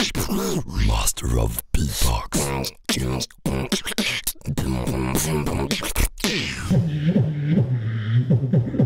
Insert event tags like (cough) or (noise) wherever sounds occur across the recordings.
Master of Beatbox. (laughs)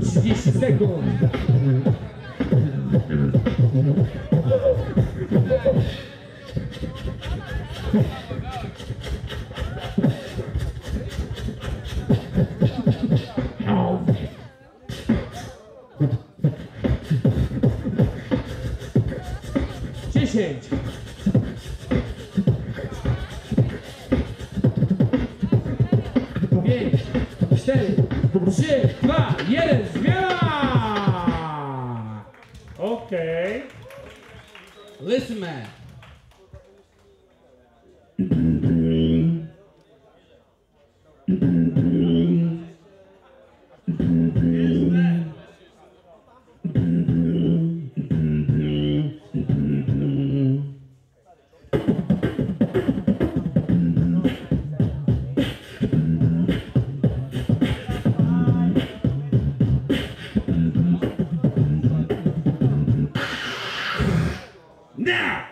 Trzydzieści sekund. Dziesięć. Pięć, cztery, trzy, dwa, jeden, zmiana! Okej. Listen man. Now!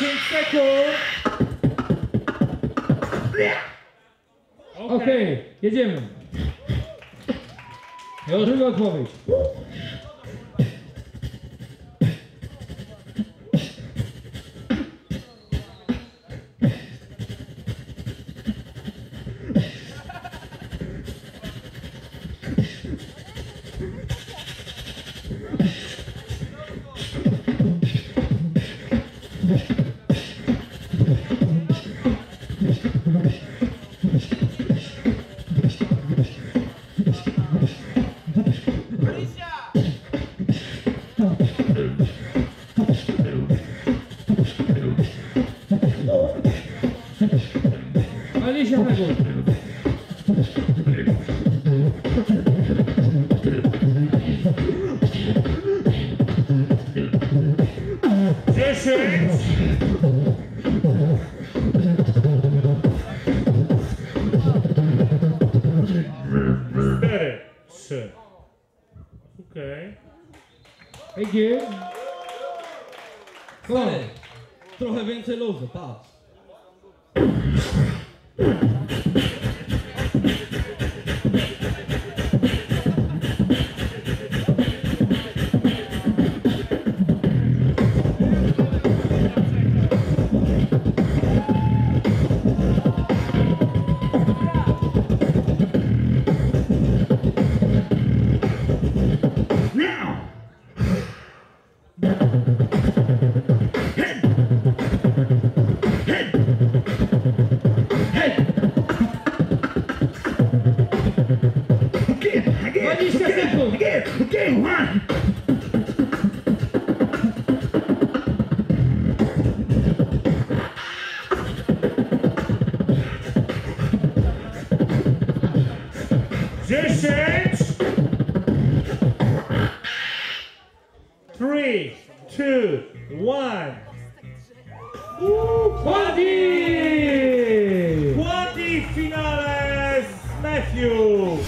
10 sekund. Okej, okay. jedziemy. Już odpowiedź. Odpowiedź. Dwadzieścia sekund. Dziesięć! Cztery, trzy. Okej. Thank you. Come on. Stary, trochę więcej luzu, patrz. Thank you. This three, two, one. Quanti! Quanti finales, Matthew!